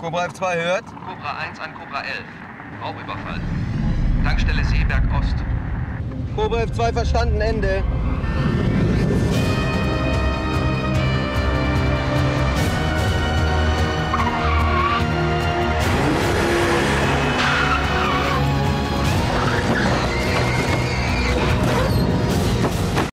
Cobra F2 hört. Cobra 1 an Cobra 11. Raubüberfall. Tankstelle Seeberg Ost. Cobra F2 verstanden, Ende.